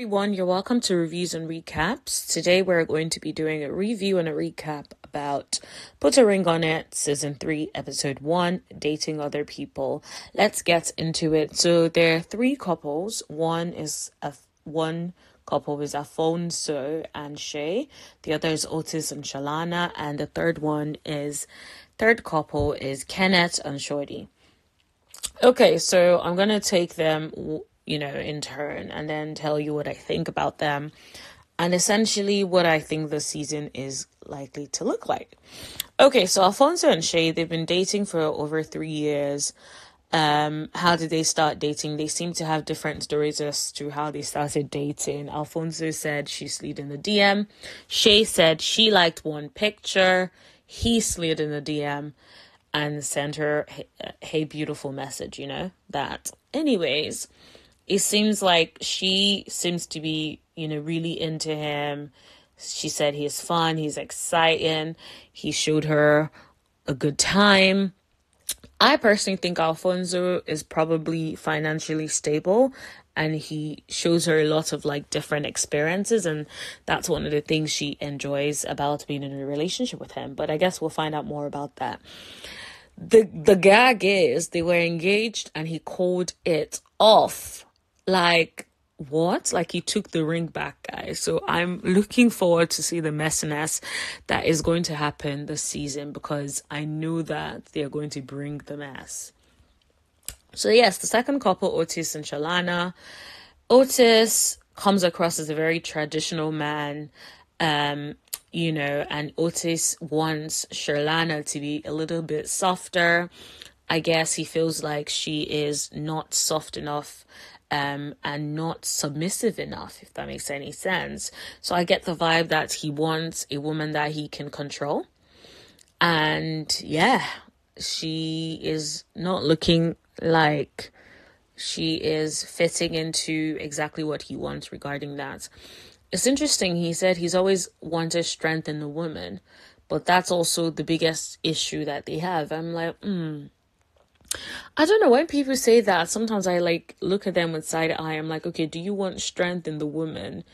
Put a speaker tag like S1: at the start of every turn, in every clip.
S1: everyone, you're welcome to Reviews and Recaps. Today we're going to be doing a review and a recap about Put a Ring on It, Season 3, Episode 1, Dating Other People. Let's get into it. So there are three couples. One is a one couple is Alfonso and Shay. The other is Otis and Shalana. And the third one is, third couple is Kenneth and Shorty. Okay, so I'm gonna take them you know, in turn and then tell you what I think about them and essentially what I think the season is likely to look like. Okay, so Alfonso and Shay, they've been dating for over three years. Um, how did they start dating? They seem to have different stories as to how they started dating. Alfonso said she slid in the DM. Shay said she liked one picture. He slid in the DM and sent her, hey, hey beautiful message, you know, that. Anyways, it seems like she seems to be, you know, really into him. She said he's fun, he's exciting, he showed her a good time. I personally think Alfonso is probably financially stable and he shows her a lot of like different experiences and that's one of the things she enjoys about being in a relationship with him. But I guess we'll find out more about that. The the gag is they were engaged and he called it off like what? Like he took the ring back guys. So i'm looking forward to see the messiness that is going to happen this season because i know that they're going to bring the mess. So yes the second couple otis and shalana. Otis comes across as a very traditional man um you know and otis wants shalana to be a little bit softer. I guess he feels like she is not soft enough um, and not submissive enough, if that makes any sense. So I get the vibe that he wants a woman that he can control. And yeah, she is not looking like she is fitting into exactly what he wants regarding that. It's interesting, he said he's always wanted strength in the woman, but that's also the biggest issue that they have. I'm like, hmm I don't know when people say that. Sometimes I like look at them with side eye. I'm like, okay, do you want strength in the woman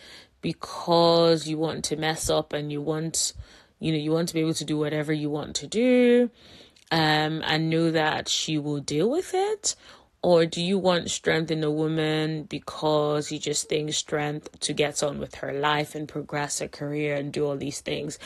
S1: because you want to mess up and you want, you know, you want to be able to do whatever you want to do, um, and know that she will deal with it, or do you want strength in a woman because you just think strength to get on with her life and progress her career and do all these things?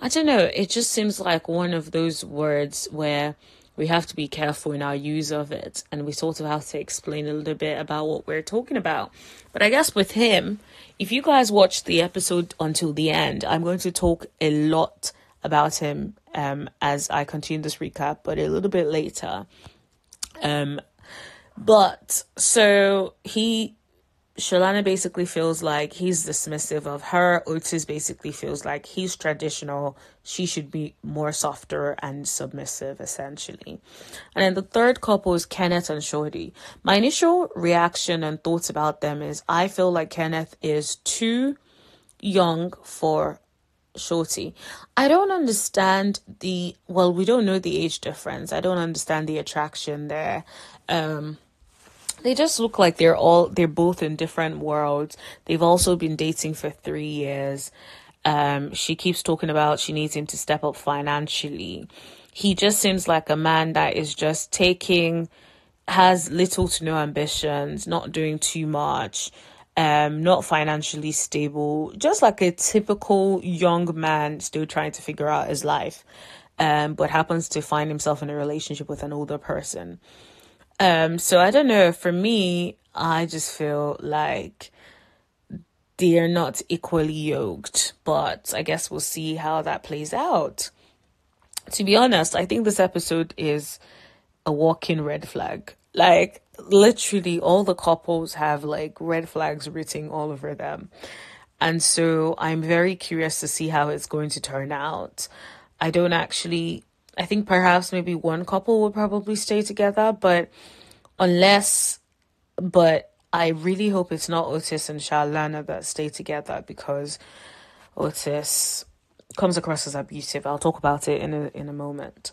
S1: I don't know. It just seems like one of those words where we have to be careful in our use of it and we sort of have to explain a little bit about what we're talking about. But I guess with him, if you guys watch the episode until the end, I'm going to talk a lot about him um, as I continue this recap, but a little bit later. Um, but so he Shalana basically feels like he's dismissive of her. Otis basically feels like he's traditional. She should be more softer and submissive, essentially. And then the third couple is Kenneth and Shorty. My initial reaction and thoughts about them is I feel like Kenneth is too young for Shorty. I don't understand the, well, we don't know the age difference. I don't understand the attraction there. Um, they just look like they're all they're both in different worlds. They've also been dating for three years. Um, she keeps talking about she needs him to step up financially. He just seems like a man that is just taking has little to no ambitions, not doing too much, um, not financially stable, just like a typical young man still trying to figure out his life, um, but happens to find himself in a relationship with an older person. Um, so I don't know. For me, I just feel like they're not equally yoked, but I guess we'll see how that plays out. To be honest, I think this episode is a walking red flag. Like, literally, all the couples have like red flags written all over them. And so I'm very curious to see how it's going to turn out. I don't actually I think perhaps maybe one couple would probably stay together, but unless, but I really hope it's not Otis and Shalana that stay together because Otis comes across as abusive. I'll talk about it in a in a moment.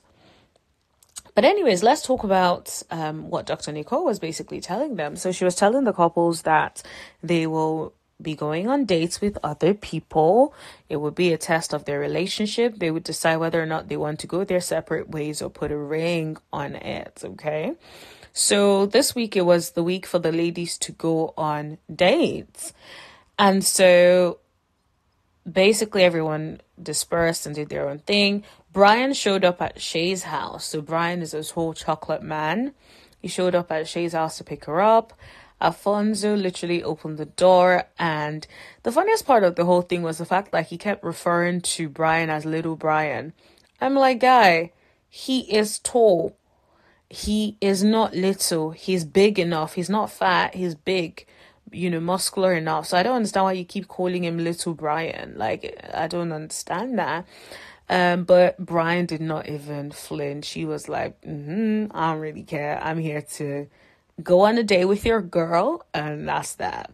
S1: But anyways, let's talk about um, what Dr. Nicole was basically telling them. So she was telling the couples that they will be going on dates with other people. It would be a test of their relationship. They would decide whether or not they want to go their separate ways or put a ring on it. Okay. So this week it was the week for the ladies to go on dates. And so basically everyone dispersed and did their own thing. Brian showed up at Shay's house. So Brian is this whole chocolate man. He showed up at Shay's house to pick her up. Alfonso literally opened the door and the funniest part of the whole thing was the fact that he kept referring to Brian as little Brian. I'm like, guy, he is tall. He is not little. He's big enough. He's not fat. He's big you know, muscular enough. So I don't understand why you keep calling him Little Brian. Like, I don't understand that. Um, but Brian did not even flinch. He was like, mm-hmm, I don't really care. I'm here to go on a date with your girl, and that's that.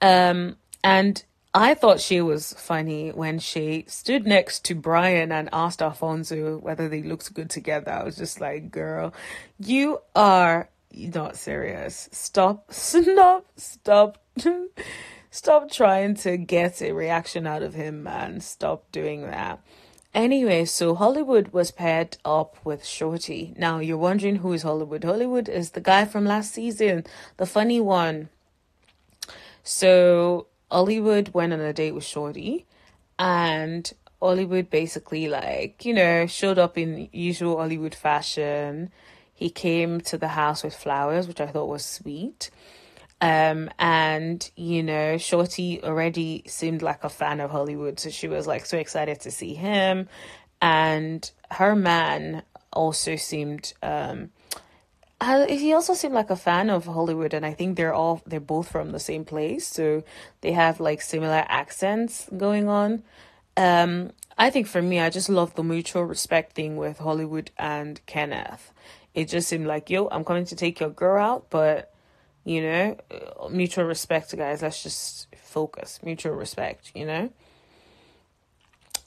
S1: Um, and I thought she was funny when she stood next to Brian and asked Alfonso whether they looked good together. I was just like, girl, you are not serious. Stop, stop, stop, stop trying to get a reaction out of him, man. Stop doing that. Anyway, so Hollywood was paired up with Shorty. Now you're wondering who is Hollywood? Hollywood is the guy from last season, the funny one. So Hollywood went on a date with Shorty, and Hollywood basically like you know showed up in usual Hollywood fashion he came to the house with flowers, which I thought was sweet. Um, and you know, Shorty already seemed like a fan of Hollywood, so she was like so excited to see him. And her man also seemed um uh, he also seemed like a fan of Hollywood, and I think they're all they're both from the same place, so they have like similar accents going on. Um, I think for me, I just love the mutual respect thing with Hollywood and Kenneth it just seemed like, yo, I'm coming to take your girl out, but you know, mutual respect, guys. Let's just focus, mutual respect, you know.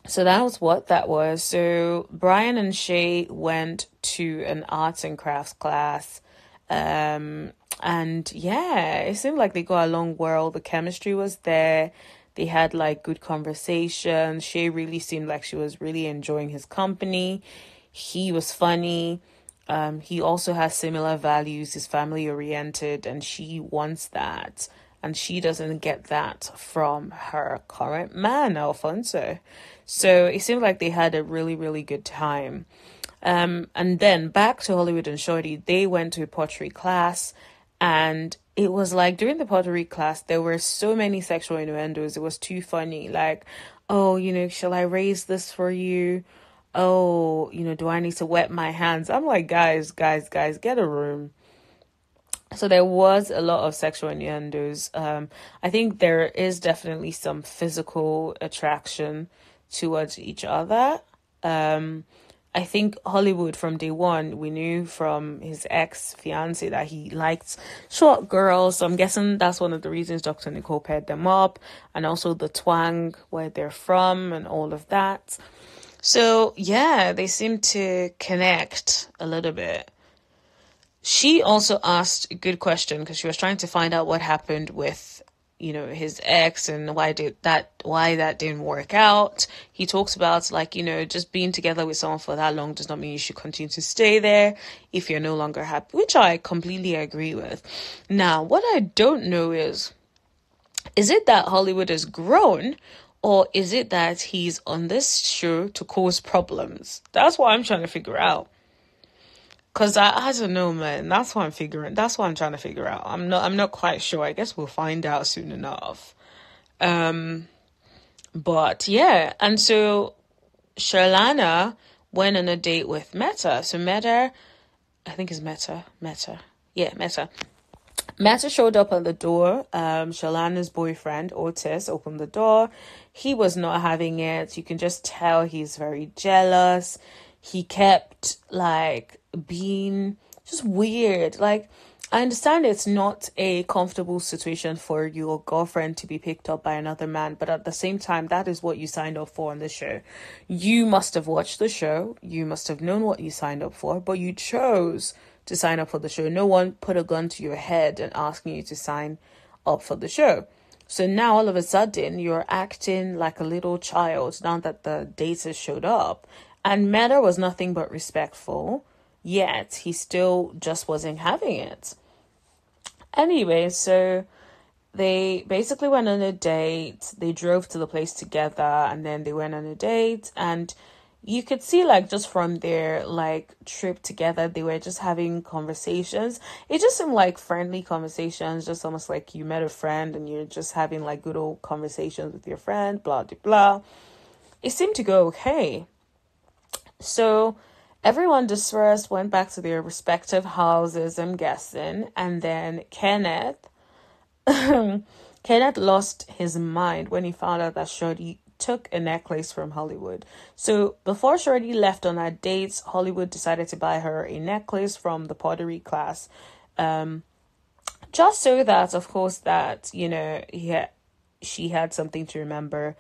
S1: So that was what that was. So Brian and Shay went to an arts and crafts class. Um, and yeah, it seemed like they got along well. The chemistry was there. They had like good conversation. Shay really seemed like she was really enjoying his company. He was funny. Um, he also has similar values, he's family oriented, and she wants that. And she doesn't get that from her current man, Alfonso. So it seemed like they had a really, really good time. Um, and then back to Hollywood and Shorty, they went to a pottery class, and it was like during the pottery class, there were so many sexual innuendos. It was too funny. Like, oh, you know, shall I raise this for you? Oh, you know, do I need to wet my hands? I'm like, guys, guys, guys, get a room. So there was a lot of sexual innuendos. Um, I think there is definitely some physical attraction towards each other. Um, I think Hollywood from day one, we knew from his ex fiance that he liked short girls. So I'm guessing that's one of the reasons Dr. Nicole paired them up, and also the twang where they're from and all of that. So, yeah, they seem to connect a little bit. She also asked a good question because she was trying to find out what happened with, you know, his ex and why did that why that didn't work out. He talks about like, you know, just being together with someone for that long does not mean you should continue to stay there if you're no longer happy, which I completely agree with. Now, what I don't know is is it that Hollywood has grown or is it that he's on this show to cause problems? That's what I'm trying to figure out. Cause I, I don't know, man. That's what I'm figuring. That's what I'm trying to figure out. I'm not. I'm not quite sure. I guess we'll find out soon enough. Um, but yeah, and so Shalana went on a date with Meta. So Meta, I think is Meta. Meta. Yeah, Meta. Meta showed up at the door. Um, Shalana's boyfriend, Otis, opened the door. He was not having it. You can just tell he's very jealous. He kept like being just weird. Like, I understand it's not a comfortable situation for your girlfriend to be picked up by another man, but at the same time, that is what you signed up for on the show. You must have watched the show, you must have known what you signed up for, but you chose to sign up for the show. No one put a gun to your head and asking you to sign up for the show. So now all of a sudden you're acting like a little child now that the data showed up. And Meta was nothing but respectful, yet he still just wasn't having it. Anyway, so they basically went on a date. They drove to the place together and then they went on a date and you could see like just from their like trip together they were just having conversations. It just seemed like friendly conversations just almost like you met a friend and you're just having like good old conversations with your friend blah blah blah. It seemed to go okay. So everyone dispersed went back to their respective houses i'm guessing and then kenneth kenneth lost his mind when he found out that shorty took a necklace from Hollywood. So before Shorty left on her dates, Hollywood decided to buy her a necklace from the pottery class. Um, just so that, of course, that, you know, he had, she had something to remember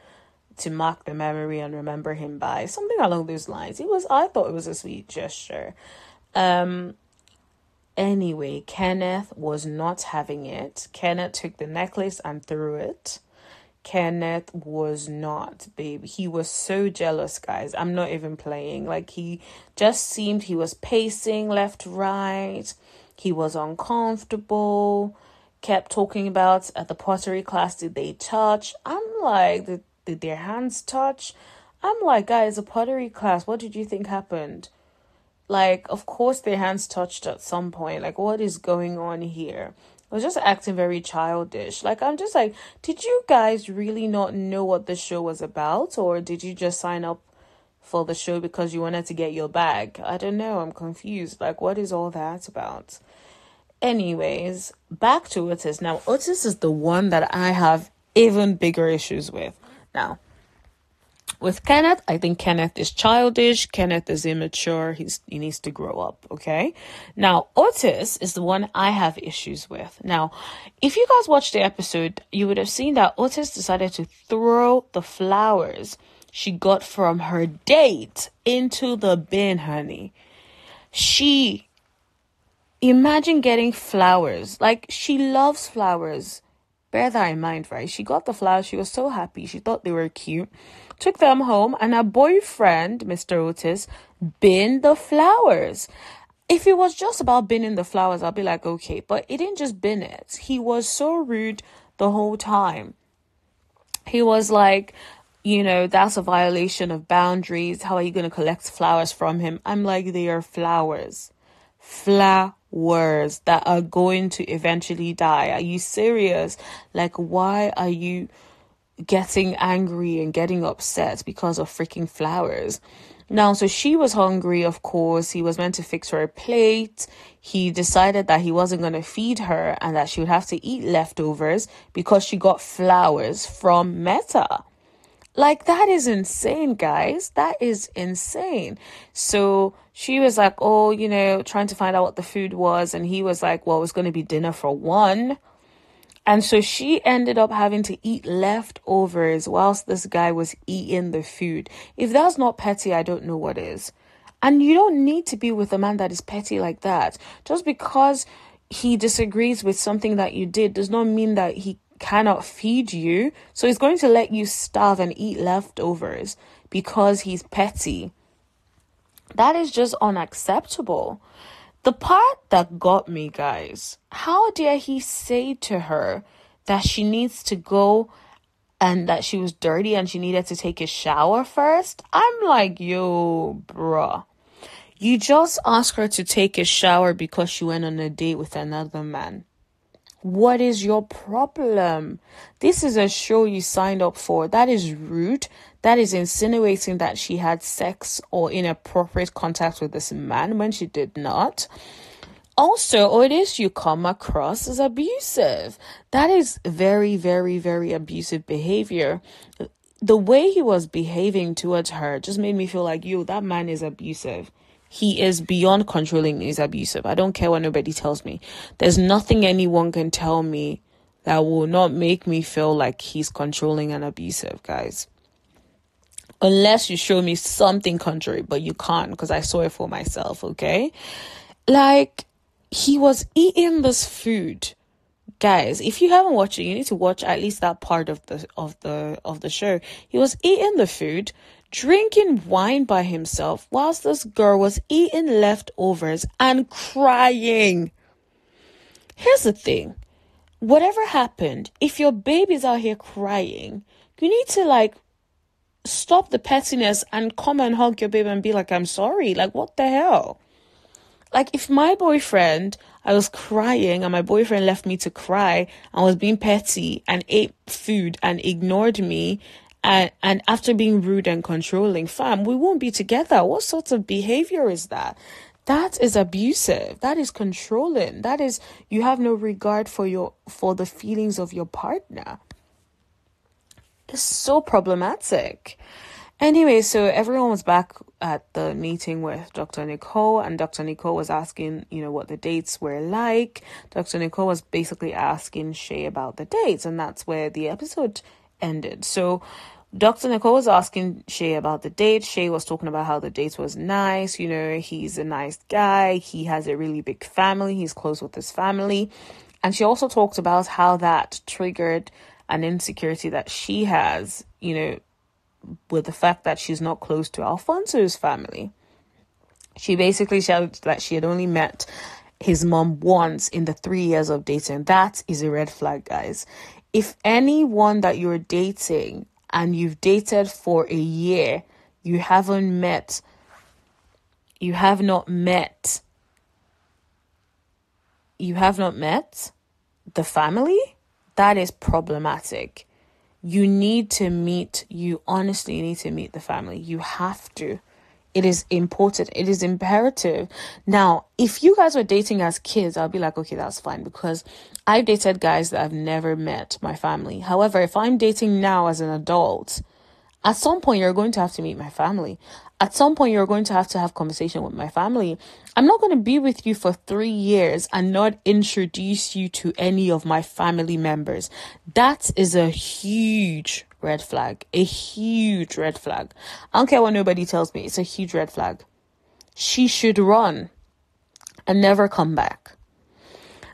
S1: to mark the memory and remember him by something along those lines. It was I thought it was a sweet gesture. Um anyway, Kenneth was not having it. Kenneth took the necklace and threw it. Kenneth was not, babe. He was so jealous, guys. I'm not even playing. Like, he just seemed he was pacing left, right. He was uncomfortable. Kept talking about at the pottery class, did they touch? I'm like, did, did their hands touch? I'm like, guys, a pottery class, what did you think happened? Like, of course, their hands touched at some point. Like, what is going on here? Was just acting very childish. Like, I'm just like, did you guys really not know what the show was about? Or did you just sign up for the show because you wanted to get your bag? I don't know. I'm confused. Like, what is all that about? Anyways, back to Otis. Now, Otis is the one that I have even bigger issues with. Now, with Kenneth, I think Kenneth is childish. Kenneth is immature. He's he needs to grow up. Okay. Now Otis is the one I have issues with. Now, if you guys watched the episode, you would have seen that Otis decided to throw the flowers she got from her date into the bin, honey. She imagine getting flowers. Like she loves flowers. Bear that in mind, right? She got the flowers. She was so happy. She thought they were cute took them home, and her boyfriend, Mr. Otis, bin the flowers. If it was just about binning the flowers, I'd be like, okay, but he didn't just bin it. He was so rude the whole time. He was like, you know, that's a violation of boundaries. How are you going to collect flowers from him? I'm like, they are flowers. Flowers that are going to eventually die. Are you serious? Like, why are you getting angry and getting upset because of freaking flowers. Now, so she was hungry, of course. He was meant to fix her a plate. He decided that he wasn't going to feed her and that she would have to eat leftovers because she got flowers from Meta. Like, that is insane, guys. That is insane. So she was like, oh, you know, trying to find out what the food was. And he was like, well, it was going to be dinner for one. And so she ended up having to eat leftovers whilst this guy was eating the food. If that's not petty, I don't know what is. And you don't need to be with a man that is petty like that. Just because he disagrees with something that you did does not mean that he cannot feed you. So he's going to let you starve and eat leftovers because he's petty. That is just unacceptable. The part that got me, guys, how dare he say to her that she needs to go and that she was dirty and she needed to take a shower first? I'm like, yo, bruh. You just ask her to take a shower because she went on a date with another man. What is your problem? This is a show you signed up for. That is rude. That is insinuating that she had sex or inappropriate contact with this man when she did not. Also, it is you come across as abusive. That is very, very, very abusive behavior. The way he was behaving towards her just made me feel like, yo, that man is abusive. He is beyond controlling, he's abusive. I don't care what nobody tells me. There's nothing anyone can tell me that will not make me feel like he's controlling and abusive, guys. Unless you show me something contrary, but you can't because I saw it for myself, okay? Like, he was eating this food. Guys if you haven't watched it you need to watch at least that part of the of the of the show. He was eating the food drinking wine by himself whilst this girl was eating leftovers and crying. Here's the thing. Whatever happened if your baby's out here crying you need to like stop the pettiness and come and hug your baby and be like i'm sorry like what the hell like if my boyfriend I was crying and my boyfriend left me to cry and was being petty and ate food and ignored me and and after being rude and controlling, fam, we won't be together. What sort of behavior is that? That is abusive. That is controlling. That is you have no regard for your for the feelings of your partner. It's so problematic. Anyway, so everyone was back at the meeting with Dr. Nicole, and Dr. Nicole was asking, you know, what the dates were like. Dr. Nicole was basically asking Shay about the dates, and that's where the episode ended. So, Dr. Nicole was asking Shay about the date. Shay was talking about how the date was nice. You know, he's a nice guy. He has a really big family. He's close with his family. And she also talked about how that triggered an insecurity that she has, you know, with the fact that she's not close to Alfonso's family. She basically said that she had only met his mom once in the three years of dating. That is a red flag, guys. If anyone that you're dating and you've dated for a year, you haven't met, you have not met, you have not met the family, that is problematic you need to meet, you honestly need to meet the family. You have to. It is important. It is imperative. Now, if you guys were dating as kids, I'll be like, okay, that's fine because I've dated guys that I've never met my family. However, if I'm dating now as an adult, at some point you're going to have to meet my family at some point you're going to have to have conversation with my family. I'm not going to be with you for three years and not introduce you to any of my family members. That is a huge red flag a huge red flag. I don't care what nobody tells me it's a huge red flag. She should run and never come back.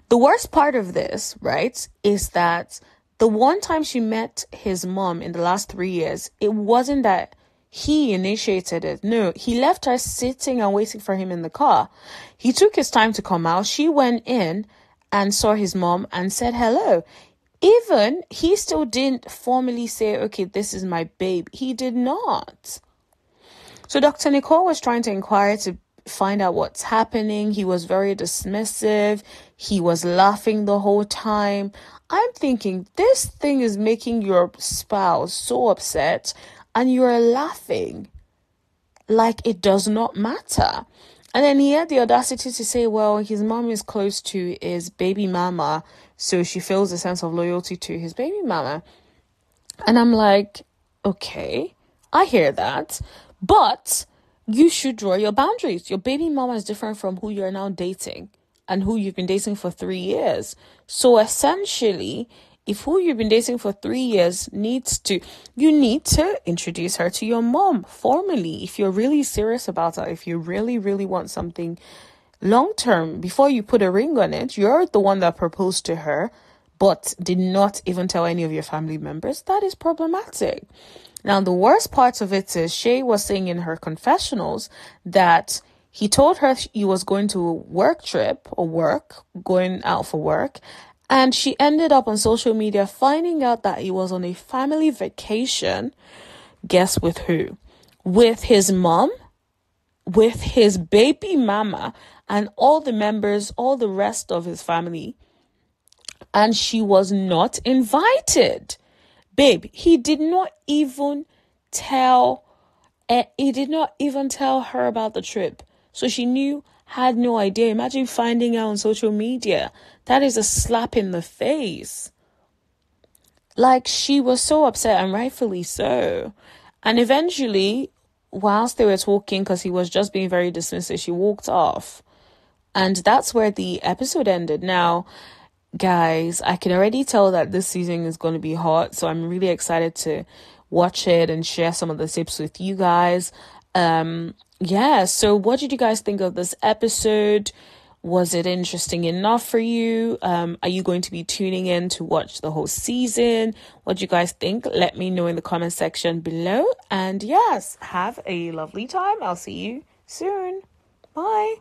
S1: The worst part of this right is that the one time she met his mom in the last three years it wasn't that he initiated it. No, he left her sitting and waiting for him in the car. He took his time to come out. She went in and saw his mom and said hello. Even he still didn't formally say, okay, this is my babe. He did not. So Dr. Nicole was trying to inquire to find out what's happening. He was very dismissive. He was laughing the whole time. I'm thinking this thing is making your spouse so upset and you are laughing like it does not matter. And then he had the audacity to say, well, his mom is close to his baby mama, so she feels a sense of loyalty to his baby mama. And I'm like, okay, I hear that, but you should draw your boundaries. Your baby mama is different from who you're now dating and who you've been dating for three years. So essentially, if who you've been dating for three years needs to, you need to introduce her to your mom formally. If you're really serious about her, if you really, really want something long term, before you put a ring on it, you're the one that proposed to her, but did not even tell any of your family members. That is problematic. Now, the worst part of it is Shay was saying in her confessionals that he told her he was going to a work trip or work, going out for work, and she ended up on social media finding out that he was on a family vacation. Guess with who? With his mom, with his baby mama, and all the members, all the rest of his family. And she was not invited. Babe, he did not even tell, uh, he did not even tell her about the trip. So she knew had no idea. Imagine finding out on social media. That is a slap in the face. Like she was so upset and rightfully so. And eventually, whilst they were talking, because he was just being very dismissive, she walked off. And that's where the episode ended. Now, guys, I can already tell that this season is going to be hot. So I'm really excited to watch it and share some of the tips with you guys. Um, yeah, so what did you guys think of this episode? Was it interesting enough for you? Um, are you going to be tuning in to watch the whole season? What do you guys think? Let me know in the comment section below. And yes, have a lovely time. I'll see you soon. Bye.